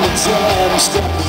back the dead, I'm